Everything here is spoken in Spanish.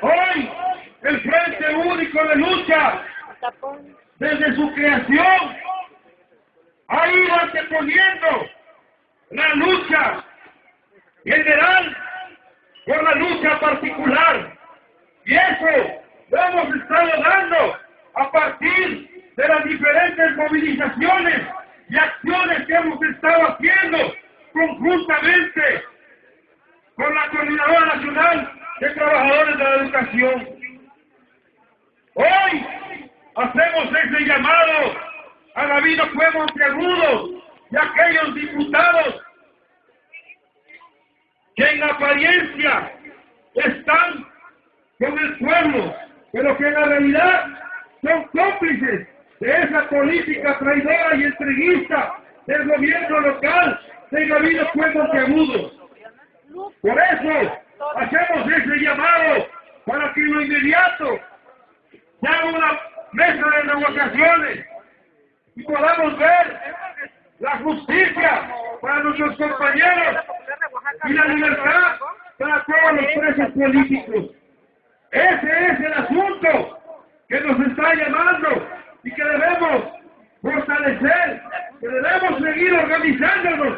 Hoy, el Frente Único de Lucha, desde su creación, ha ido anteponiendo la lucha general por la lucha particular. Y eso lo hemos estado dando a partir de las diferentes movilizaciones y acciones que hemos estado haciendo conjuntamente con la Coordinadora Nacional de Trabajadores de la Educación. Hoy hacemos ese llamado a David Fuego Monteagudo y a aquellos diputados que en apariencia están con el pueblo, pero que en la realidad son cómplices de esa política traidora y entreguista del gobierno local de David Fuego Monteagudo. Por eso hacemos ese llamado para que en lo inmediato se una mesa de negociaciones y podamos ver la justicia para nuestros compañeros y la libertad para todos los presos políticos. Ese es el asunto que nos está llamando y que debemos fortalecer, que debemos seguir organizándonos